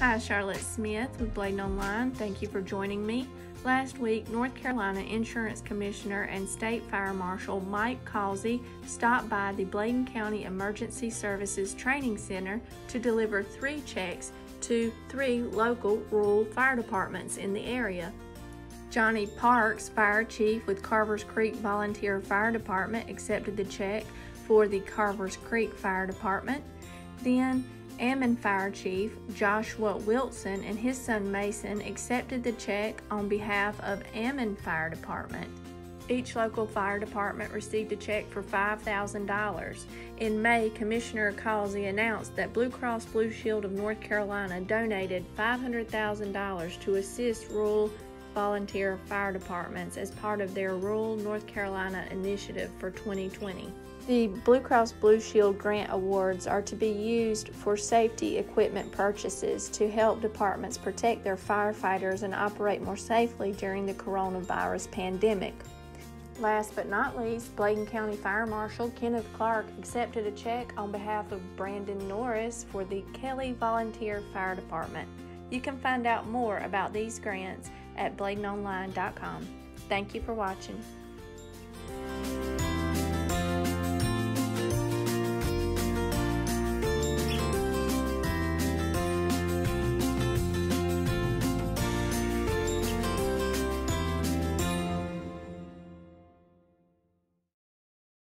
Hi, Charlotte Smith with Bladen Online. Thank you for joining me. Last week, North Carolina Insurance Commissioner and State Fire Marshal Mike Causey stopped by the Bladen County Emergency Services Training Center to deliver three checks to three local rural fire departments in the area. Johnny Parks, Fire Chief with Carvers Creek Volunteer Fire Department, accepted the check for the Carvers Creek Fire Department. Then, Ammon Fire Chief Joshua Wilson and his son Mason accepted the check on behalf of Ammon Fire Department. Each local fire department received a check for $5,000. In May, Commissioner Causey announced that Blue Cross Blue Shield of North Carolina donated $500,000 to assist rural volunteer fire departments as part of their Rural North Carolina initiative for 2020. The Blue Cross Blue Shield grant awards are to be used for safety equipment purchases to help departments protect their firefighters and operate more safely during the coronavirus pandemic. Last but not least, Bladen County Fire Marshal Kenneth Clark accepted a check on behalf of Brandon Norris for the Kelly Volunteer Fire Department. You can find out more about these grants at bladenonline.com. Thank you for watching.